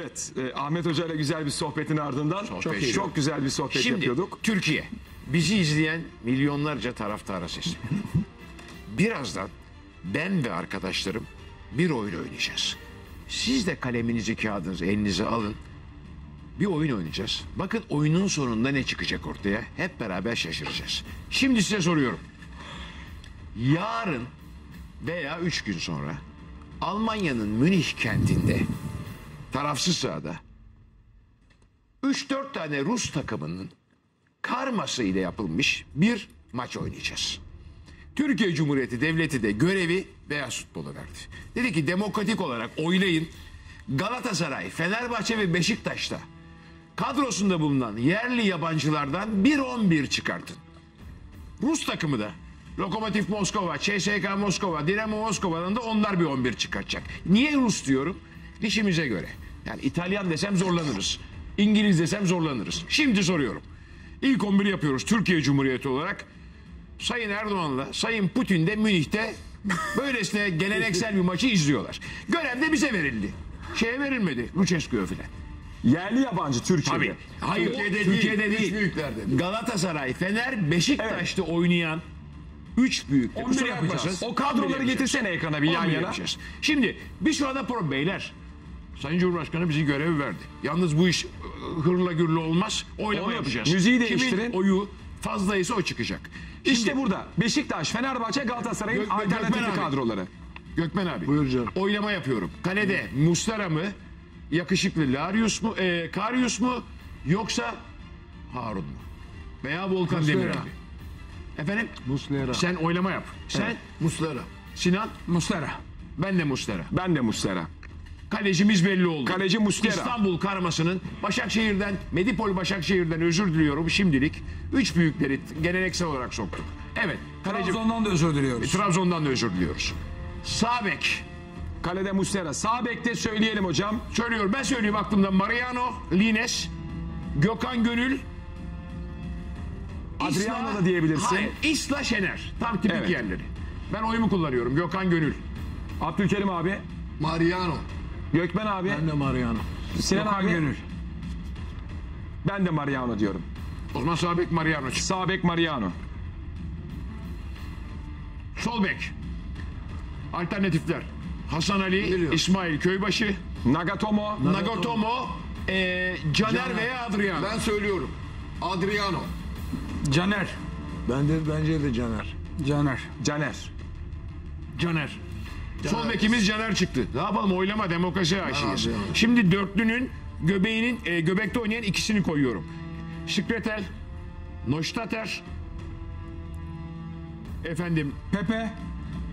Evet, e, Ahmet Hoca ile güzel bir sohbetin ardından çok, çok güzel bir sohbet Şimdi yapıyorduk. Türkiye bizi izleyen milyonlarca taraftara sesleniyor. Birazdan ben ve arkadaşlarım bir oyun oynayacağız. Siz de kaleminizi kağıdınızı elinize alın. Bir oyun oynayacağız. Bakın oyunun sonunda ne çıkacak ortaya hep beraber şaşıracağız. Şimdi size soruyorum. Yarın veya üç gün sonra Almanya'nın Münih kentinde tarafsız sahada 3-4 tane Rus takımının karması ile yapılmış bir maç oynayacağız. Türkiye Cumhuriyeti Devleti de görevi beyaz futbola verdi. Dedi ki demokratik olarak oylayın. Galatasaray, Fenerbahçe ve Beşiktaş'ta kadrosunda bulunan yerli yabancılardan 1-11 çıkartın. Rus takımı da Lokomotiv Moskova, CSKA Moskova, Dinamo Moskova'dan da onlar bir 11 çıkartacak. Niye Rus diyorum? Dişimize göre. Yani İtalyan desem zorlanırız. İngiliz desem zorlanırız. Şimdi soruyorum. İlk 11 yapıyoruz Türkiye Cumhuriyeti olarak. Sayın Erdoğan'la Sayın Putin de Münih'te böylesine geleneksel bir maçı izliyorlar. Görev de bize verildi. Şeye verilmedi. Lucescu'ya filan. Yerli yabancı Türkiye'de. Tabii. Hayır, Türkiye'de Türkiye'de, değil, büyüklerde. Galatasaray, Fener, Beşiktaş'ta oynayan 3 büyük. 11 Kusura yapacağız. O kadroları 11 yapacağız. getirsene ekrana bir yan 11 yana. yapacağız. Şimdi biz şu anda pro beyler. Sayın Cumhurbaşkanı bizi görev verdi. Yalnız bu iş ı, hırla gürlü olmaz. Oylama Olur. yapacağız. Müziği Kimin değiştirin. oyu fazlaysa o çıkacak. İşte burada Beşiktaş, Fenerbahçe, Galatasaray'ın Gök- alternatif Gökmen abi. kadroları. Gökmen abi. Buyur canım. Oylama yapıyorum. Kalede Mustara mı? Yakışıklı Larius mu? E, Karius mu? Yoksa Harun mu? Veya Volkan Muslera. Demirel mi? Efendim? Muslera. Sen oylama yap. Sen Muslera. Sinan Muslera. ben de Mustara. Ben de Muslera. Kalecimiz belli oldu. Kaleci Muslera. İstanbul karmasının Başakşehir'den, Medipol Başakşehir'den özür diliyorum şimdilik. Üç büyükleri geleneksel olarak soktuk. Evet. Kaleci Trabzon'dan da özür diliyoruz. Trabzon'dan da özür diliyoruz. Sağ bek. Kalede Muslera. Sağ bekte söyleyelim hocam. Söylüyorum ben söyleyeyim aklımda Mariano, Lines, Gökhan Gönül, Adriano da diyebilirsin. Hayır, İsla Şener. Tam tipik Evet. yerleri. Ben oyumu kullanıyorum. Gökhan Gönül. Abdülkerim abi. Mariano. Gökmen abi. Ben de Mariano. Sinan Gökhan abi. Gönül. Ben de Mariano diyorum. O zaman sağ bek Mariano. çıktı. Sağ bek Mariano. Sol bek. Alternatifler. Hasan Ali, Biliyorum. İsmail Köybaşı, Nagatomo. Nagatomo, e, Caner, Caner. veya Adriano. Ben söylüyorum. Adriano. Caner. Ben de bence de Caner. Caner. Caner. Caner. Sol bekimiz Caner çıktı. Ne yapalım oylama demokrasi aşığıyız. Adriano. Şimdi dörtlünün göbeğinin e, göbekte oynayan ikisini koyuyorum. Şikretel, Noştater, efendim Pepe.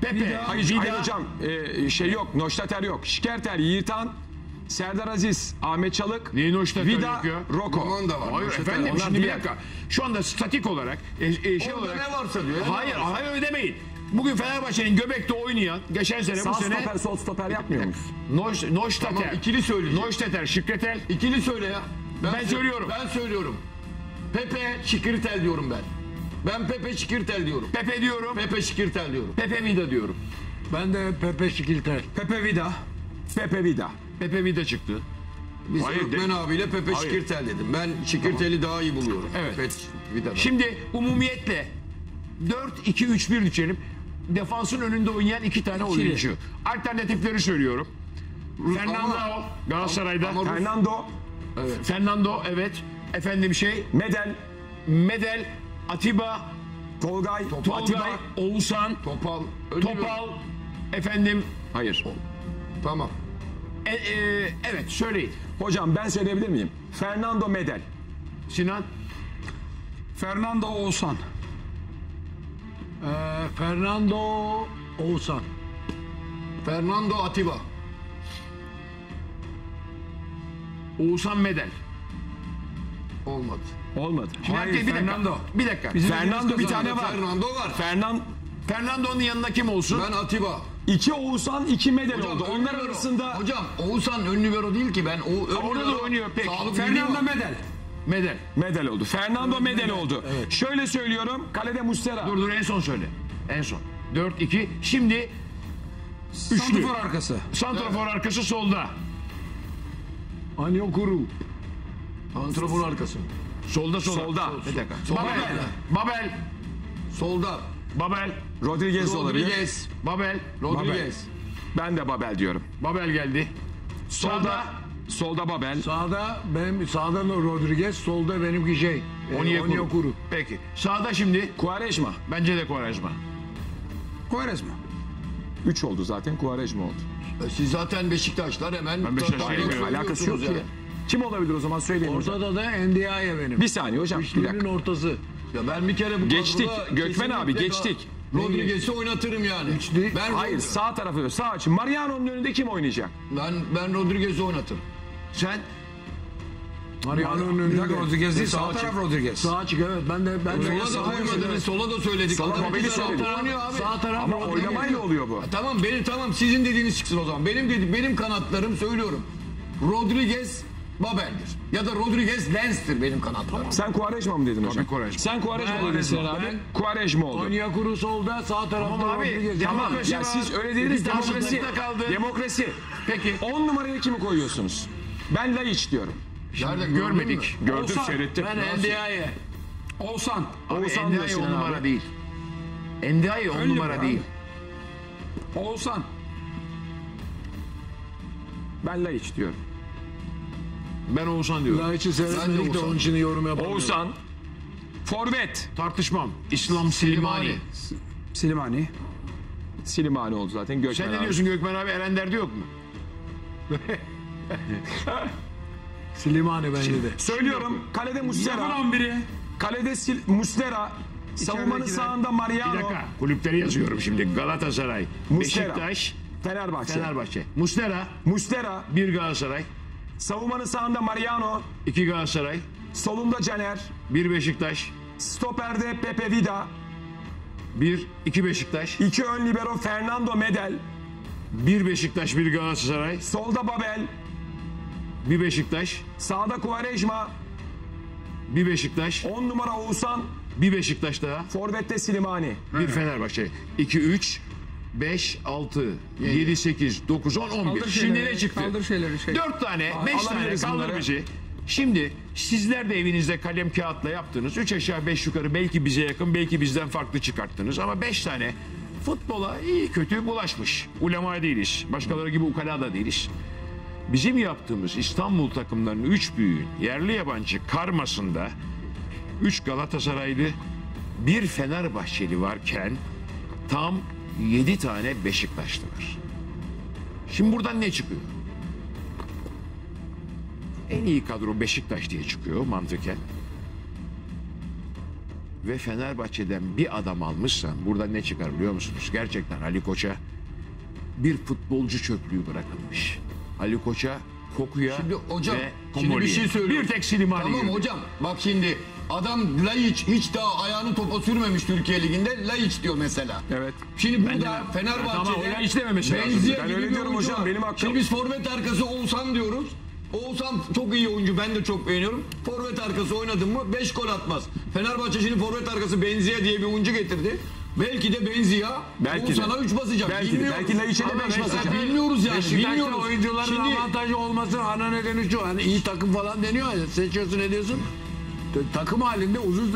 Pepe, Hayır, Vida, hayır hocam e, şey yok. Noştater yok. Şikerter, Yiğitan, Serdar Aziz, Ahmet Çalık, Niye Noştater Vida, yok ya? Roko. Roman da var. Hayır Noştater. efendim onlar şimdi bir diğer. dakika. Şu anda statik olarak e, e, şey Orada olarak ne varsa diyor. Hayır, hayır öyle demeyin. Bugün Fenerbahçe'nin göbekte oynayan geçen sene Sağ bu sene stoper, sol stoper yapmıyor muyuz? Noş, Noştater. Tamam, ikili söyleyeceğim. Noştater, Şikretel. İkili söyle ya. Ben sö- söylüyorum. Ben söylüyorum. Pepe Şikirtel diyorum ben. Ben Pepe Şikirtel diyorum. Pepe diyorum. Pepe Şikirtel diyorum. Pepe Vida diyorum. Ben de Pepe Şikilter. Pepe Vida. Pepe Vida. Pepe Vida çıktı. Biz Hayır, Gökmen abiyle Pepe Hayır. Şikirtel dedim. Ben Şikirtel'i daha iyi buluyorum. Evet. Pepe Vida'dan. Şimdi umumiyetle 4-2-3-1 düşelim. Defansın önünde oynayan iki tane oyuncu. Alternatifleri söylüyorum. Fernando Galatasaray'da. Ama- ama- Fernando, Fernando evet. Efendim şey Medel, Medel, Atiba, Tolgay, Tolgay, Atiba. Oğuzhan, Topal. Topal, efendim Hayır. Tamam. e, e, evet söyleyin. Hocam ben söyleyebilir miyim? Fernando Medel. Sinan, Fernando Oğuzhan. Ee, Fernando Oğuzhan. Fernando Atiba. Oğuzhan Medel. Olmadı. Olmadı. Şimdi Hayır, herkes- bir dakika. Fernando. Bir dakika. Fernando bir tane var. Fernando var. Fernan Fernando'nun yanında kim olsun? Ben Atiba. iki Oğuzhan, iki Medel Hocam, oldu. ön Onlar libero. arasında Hocam Oğuzhan ön libero değil ki ben. O, ön Orada da libero oynuyor, peki. Sağlık Fernando bilgi var. Medel. Medel. Medel oldu. Fernando Medel oldu. Şöyle söylüyorum. Kalede Muslera. Dur dur en son söyle. En son. 4-2. Şimdi Santifor arkası. santrafor arkası solda. Anyokuru. Antrenör arkası. Solda solda. Solda. Bir dakika. Solda. Babel. Babel. Solda. Babel. Rodriguez olabilir. Rodriguez. Babel. Rodriguez. Ben de Babel diyorum. Babel geldi. Solda Sağda. Solda Babel. Sağda benim sağda Rodriguez, solda benimki şey. e, Onyekuru. Onyekuru. Peki. Sağda şimdi Quaresma. bence de Quaresma. Quaresma. 3 oldu zaten Quaresma oldu. E, Siz zaten Beşiktaşlar hemen... Ben Beşiktaş'la. Alakası yok ki. ya. Kim olabilir o zaman söyleyin hocam. Ortada da Ndiaye benim. Bir saniye hocam. Üçlünün ortası. Ya ben bir kere bu Geçtik. Gökmen abi, geçtik. Rodriguez'i oynatırım yani. Üçlü- Ben, Hayır sağ tarafı sağ açın. Mariano'nun önünde kim oynayacak? ben, ben Rodriguez'i oynatırım. Sen Mariano'nun Bir önünde. dakika Rodriguez değil. Sağ Sağ taraf Rodriguez. Sağ açık evet. Ben de ben de Sola da koymadınız, sola da söyledik. Sola Adam Babel'i tarafta söyledik. oynuyor abi. Sağ taraf Ama Rodriguez. oynamayla oluyor bu. Tamam benim tamam sizin dediğiniz çıksın o zaman. Benim dedi benim kanatlarım söylüyorum. Rodriguez Babel'dir. Ya da Rodriguez Lens'tir benim kanatlarım. Sen Quaresma mı dedin hocam? Quaresma. Sen Quaresma Ben- dedin Sinan abi. Quaresma oldu. Onyekuru solda, sağ tarafta Tamam abi, Rodriguez. Tamam Demokrasi ya var. siz öyle dediniz Bir demokrasi. kaldı. Demokrasi. Peki. 10 numaraya kimi koyuyorsunuz? Ben Laiç diyorum. Nerede görmedik. Gördüm Oğuzhan, seyrettim. Ben Ndiaye. Oğuzhan. Oğuzhan Endiaye diyorsun on abi. numara değil. Endiaye on numara değil. Oğuzhan. Ben Laiç diyorum. Ben Oğuzhan diyorum. Ben seyretmedik de Oğuzhan. onun için yorum yapamıyorum. Oğuzhan. Forvet. Tartışmam. İslam Silimani. Silimani. Silimani oldu zaten. Gökmen Sen ne abi. diyorsun Gökmen abi? Erender'de yok mu? Slimani bence de. Söylüyorum. Kalede Muslera. 11'i. Kalede Sil Muslera. Savunmanın İçeridekiler. sağında Mariano. Bir dakika. Kulüpleri yazıyorum şimdi. Galatasaray, Muslera. Beşiktaş, Fenerbahçe. Fenerbahçe. Muslera, Muslera. bir Galatasaray, Savunmanın sağında Mariano. iki Galatasaray, Solunda Caner. bir Beşiktaş, Stoperde Pepe Vida. bir iki Beşiktaş, İki ön libero Fernando Medel. bir Beşiktaş, bir Galatasaray, Solda Babel. Bir Beşiktaş, Sağda Quaresma. bir Beşiktaş, 10 numara Oğuzhan. bir Beşiktaş daha, Forvet'te Silimani. bir Fenerbahçe. 2 3 5 6 7 8 9 10 11. Kaldır Şimdi şeyleri, ne çıktı? Kaldır şeyleri. Şey. 4 tane, 5 tane alabiliriz bunları. bizi. Şimdi sizler de evinizde kalem kağıtla yaptınız. 3 aşağı 5 yukarı belki bize yakın belki bizden farklı çıkarttınız. Ama 5 tane futbola iyi kötü bulaşmış. Ulema değiliz. Başkaları gibi ukala da değiliz. Bizim yaptığımız İstanbul takımlarının 3 büyüğün yerli yabancı karmasında 3 Galatasaraylı bir Fenerbahçeli varken tam 7 tane Beşiktaşlı var. Şimdi buradan ne çıkıyor? En iyi kadro Beşiktaş diye çıkıyor mantıken. Ve Fenerbahçe'den bir adam almışsan buradan ne çıkar biliyor musunuz? Gerçekten Ali Koç'a bir futbolcu çöplüğü bırakılmış. Ali Koç'a kokuya Şimdi hocam ve şimdi bir komoliye. şey söylüyorum. Bir tek Silimani Tamam girdi. hocam bak şimdi adam Laiç hiç daha ayağını topa sürmemiş Türkiye Ligi'nde Laiç diyor mesela. Evet. Şimdi burada Tamam, Fenerbahçe'de o Laiç dememesi lazım. Benzia Ben gibi öyle bir diyorum oyuncu hocam, var. benim hakkım. Şimdi biz forvet arkası Oğuzhan diyoruz. Oğuzhan çok iyi oyuncu ben de çok beğeniyorum. Forvet arkası oynadın mı 5 gol atmaz. Fenerbahçe şimdi forvet arkası Benzia diye bir oyuncu getirdi. Belki de Benzia Belki de. Oğuzhan'a 3 basacak. Belki. Bilmiyoruz. Belki de Ama beş mesela basacak. Bilmiyoruz yani. Beşiktaş'ta oyuncuların Şimdi- avantajı olmasının ana nedeni şu. Hani iyi takım falan deniyor ya. Seçiyorsun ediyorsun. Takım halinde uzun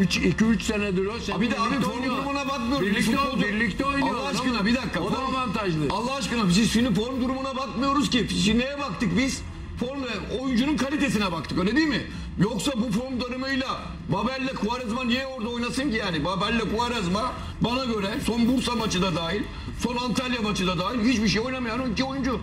3 2 3 senedir o. Sen Bir de abi form durumuna bakmıyoruz. Birlikte, Biz futbolcu- birlikte oynuyorlar. Allah aşkına bir dakika. O da avantajlı. Allah aşkına biz şimdi form durumuna bakmıyoruz ki. Şimdi neye baktık biz? Form oyuncunun kalitesine baktık öyle değil mi? Yoksa bu form durumuyla Babel'le Quaresma niye orada oynasın ki yani? Babel'le Quaresma bana göre son Bursa maçı da dahil, son Antalya maçı da dahil hiçbir şey oynamayan iki oyuncu.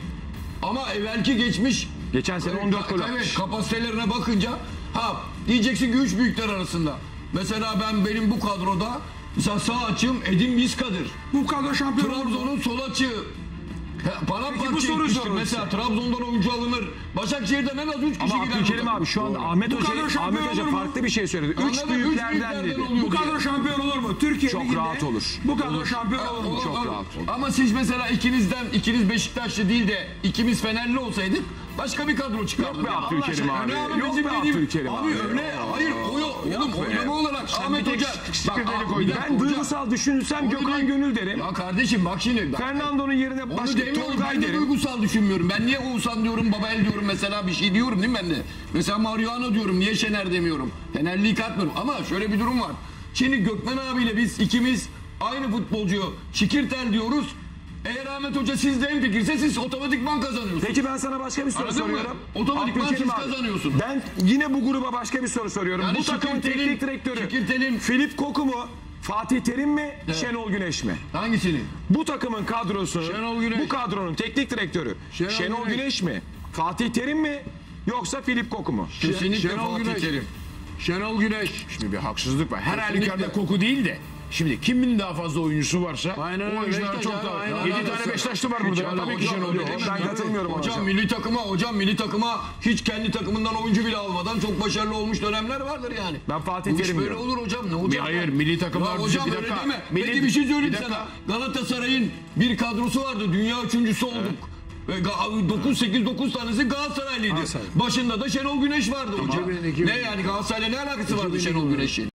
Ama evvelki geçmiş Geçen sene 14 gol Evet kapasitelerine bakınca ha diyeceksin ki üç büyükler arasında. Mesela ben benim bu kadroda mesela sağ açım Edin Vizca'dır. Bu kadro şampiyon. Trabzon'un sol açığı bu Paramparça soru etmiştir. Mesela Trabzon'dan oyuncu alınır. Başakşehir'den en az 3 kişi Ama gider. Abdülkerim abi şu anda. Ahmet Bu Hoca kadro şampiyon Ahmet Hoca olur mu? farklı bir şey söyledi. Üç Anladım, üç büyüklerden büyüklerden dedi. oluyor Bu kadro şampiyon olur mu? Türkiye Çok Ligi'nde rahat olur. Bu kadro şampiyon olur mu? Çok rahat olur. Ama siz mesela ikinizden ikiniz Beşiktaşlı değil de ikimiz Fenerli olsaydık Başka bir kadro çıkardı. Yok be Abdülkerim abi. Yok be Abdülkerim abi. abi. öyle. Hayır o yok. Oğlum oynama olarak Ahmet Hoca. Ben duygusal düşünsem Onu Gökhan. Gönül derim. Ya kardeşim bak şimdi. Fernando'nun yerine başka. Tolgay Ben de derim. duygusal düşünmüyorum. Ben niye Oğuzhan diyorum, Babel diyorum mesela bir şey diyorum değil mi ben de? Mesela Mariano diyorum. Niye Şener demiyorum? Fenerliği katmıyorum. Ama şöyle bir durum var. Şimdi Gökmen abiyle biz ikimiz aynı futbolcuyu Şikirtel diyoruz. Eğer Ahmet Hoca sizde en fikirse siz otomatikman kazanıyorsunuz. Peki ben sana başka bir soru Anladın mı? soruyorum. Otomatikman Abdülkerim siz abi, kazanıyorsunuz. Ben yine bu gruba başka bir soru soruyorum. Yani bu takımın teknik direktörü Şikirtel'in- Filip Koku mu? Fatih Terim mi? Şenol Güneş mi? Hangisini? Bu takımın kadrosu, Şenol Güneş. bu kadronun teknik direktörü Şenol, Şenol Güneş. Güneş. mi? Fatih Terim mi? Yoksa Filip Koku mu? Kesinlikle Şenol Fatih Güneş. Terim. Şenol Güneş. Şimdi bir haksızlık var. Her halükarda koku değil de. Şimdi kimin daha fazla oyuncusu varsa Aynen öyle. o oyuncular çok abi, aynen daha. 7 öyle. tane Beşiktaşlı var burada. öyle. Tabii ki Hocam, öyle mi? Ben katılmıyorum Hocam hocam. milli takıma hocam milli takıma hiç kendi takımından oyuncu bile almadan çok başarılı olmuş dönemler vardır yani. Ben Fatih Terim böyle olur hocam ne olacak? hayır, milli takımlar hocam bir öyle dakika. mi? Milli- Peki bir şey söyleyeyim sana. Galatasaray'ın bir kadrosu vardı. Dünya üçüncüsü olduk. Ve 9 8 9 tanesi Galatasaraylıydı. Galatasaray. Başında da Şenol Güneş vardı hocam. 2000, 2000. Ne yani Galatasaray'la ne alakası vardı Şenol Güneş'in?